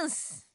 chance